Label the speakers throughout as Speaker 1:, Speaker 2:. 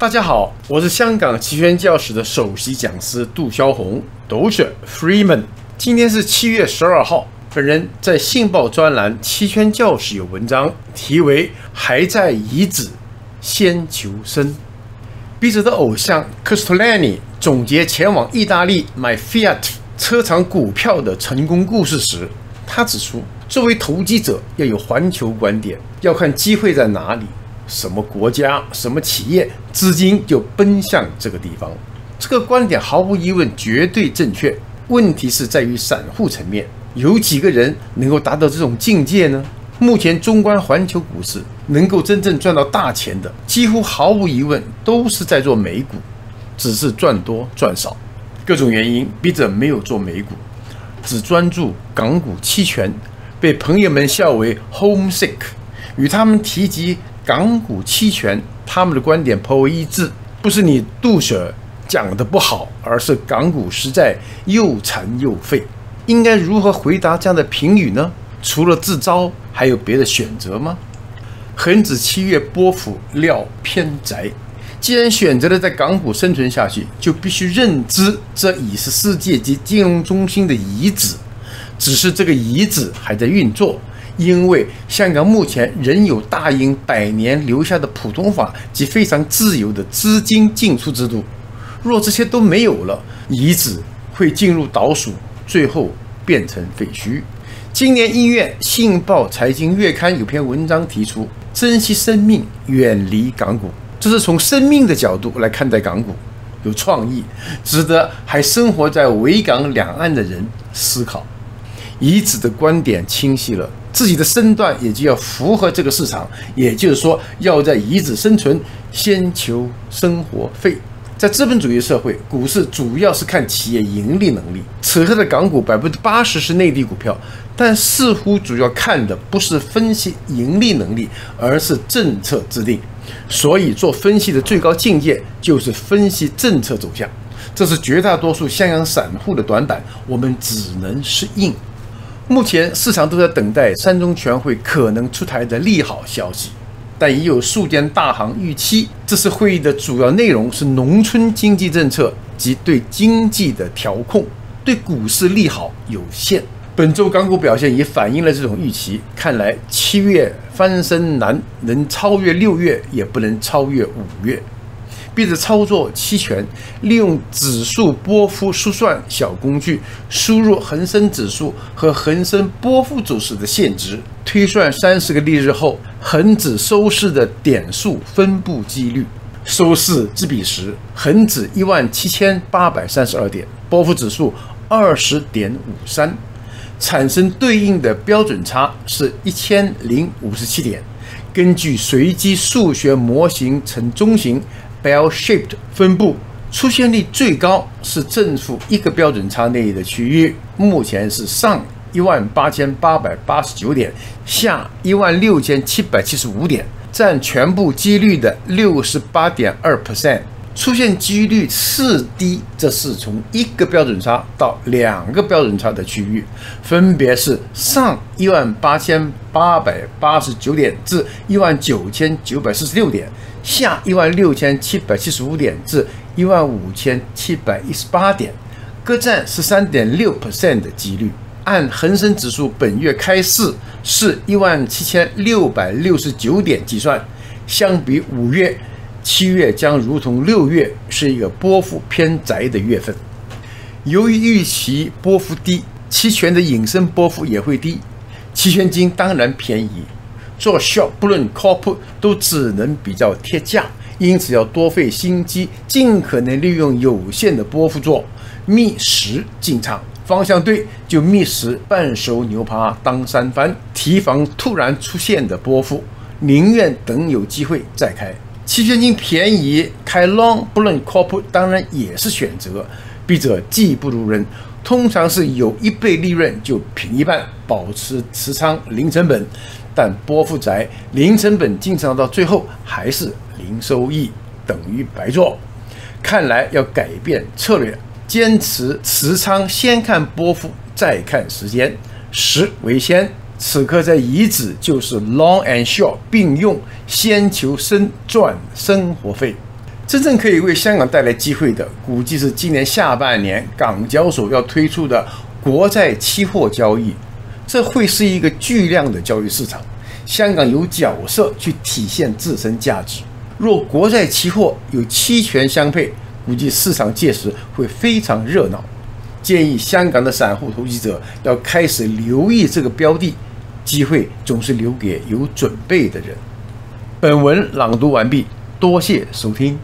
Speaker 1: 大家好，我是香港期权教室的首席讲师杜霄红 （Dosh Freeman）。今天是七月十二号，本人在《信报》专栏《期权教室》有文章，题为《还在遗址先求生》。笔者的偶像 c r i s t o l a n i 总结前往意大利买 Fiat 车厂股票的成功故事时，他指出，作为投机者要有环球观点，要看机会在哪里。什么国家、什么企业资金就奔向这个地方，这个观点毫无疑问绝对正确。问题是在于散户层面，有几个人能够达到这种境界呢？目前纵观环球股市，能够真正赚到大钱的，几乎毫无疑问都是在做美股，只是赚多赚少。各种原因，笔者没有做美股，只专注港股期权，被朋友们笑为 homesick，与他们提及。港股期权，他们的观点颇为一致，不是你杜舍讲的不好，而是港股实在又残又废。应该如何回答这样的评语呢？除了自招，还有别的选择吗？恒指七月波幅料偏窄，既然选择了在港股生存下去，就必须认知这已是世界级金融中心的遗址，只是这个遗址还在运作。因为香港目前仍有大英百年留下的普通法及非常自由的资金进出制度，若这些都没有了，遗址会进入倒数，最后变成废墟。今年一月，《信报》财经月刊有篇文章提出，珍惜生命，远离港股，这是从生命的角度来看待港股，有创意，值得还生活在维港两岸的人思考。遗址的观点清晰了。自己的身段也就要符合这个市场，也就是说，要在遗址生存，先求生活费。在资本主义社会，股市主要是看企业盈利能力。此刻的港股百分之八十是内地股票，但似乎主要看的不是分析盈利能力，而是政策制定。所以，做分析的最高境界就是分析政策走向。这是绝大多数襄阳散户的短板，我们只能适应。目前市场都在等待三中全会可能出台的利好消息，但已有数间大行预期，这次会议的主要内容是农村经济政策及对经济的调控，对股市利好有限。本周港股表现也反映了这种预期，看来七月翻身难，能超越六月，也不能超越五月。闭着操作期权，利用指数波幅速算小工具，输入恒生指数和恒生波幅走势的现值，推算三十个例日后恒指收市的点数分布几率。收市之比时，恒指一万七千八百三十二点，波幅指数二十点五三，产生对应的标准差是一千零五十七点。根据随机数学模型呈中型。Bell-shaped 分布出现率最高是正负一个标准差内的区域，目前是上一万八千八百八十九点，下一万六千七百七十五点，占全部几率的六十八点二 percent。出现几率次低，这是从一个标准差到两个标准差的区域，分别是上一万八千八百八十九点至一万九千九百四十六点。下一万六千七百七十五点至一万五千七百一十八点，各占十三点六 percent 的几率。按恒生指数本月开市是一万七千六百六十九点计算，相比五月、七月将如同六月是一个波幅偏窄的月份。由于预期波幅低，期权的引申波幅也会低，期权金当然便宜。做 short 不论 call put 都只能比较贴价，因此要多费心机，尽可能利用有限的波幅做觅食进场，方向对就觅食半熟牛扒当三番，提防突然出现的波幅，宁愿等有机会再开。期权金便宜开 long 不论 call put 当然也是选择，笔者技不如人，通常是有一倍利润就平一半，保持持仓零成本。但波幅窄，零成本进场到最后还是零收益，等于白做。看来要改变策略，坚持持仓，先看波幅，再看时间，实为先。此刻在遗址就是 long and short 并用，先求生赚生活费。真正可以为香港带来机会的，估计是今年下半年港交所要推出的国债期货交易，这会是一个巨量的交易市场。香港有角色去体现自身价值。若国债期货有期权相配，估计市场届时会非常热闹。建议香港的散户投资者要开始留意这个标的，机会总是留给有准备的人。本文朗读完毕，多谢收听。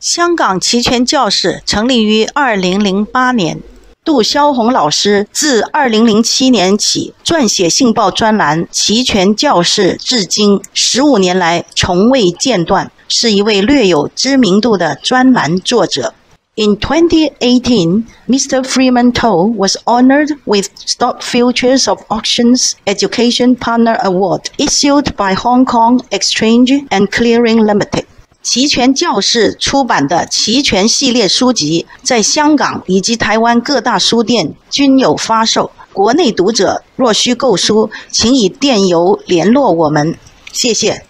Speaker 2: 香港期权教室成立于二零零八年。杜肖红老师自2007年起撰写信报专栏《期权教室》，至今十五年来从未间断，是一位略有知名度的专栏作者。In 2018, Mr. Freeman Toh was honored with Stock Futures of Auctions Education Partner Award issued by Hong Kong Exchange and Clearing Limited. 期权教室出版的期权系列书籍，在香港以及台湾各大书店均有发售。国内读者若需购书，请以电邮联络我们。谢谢。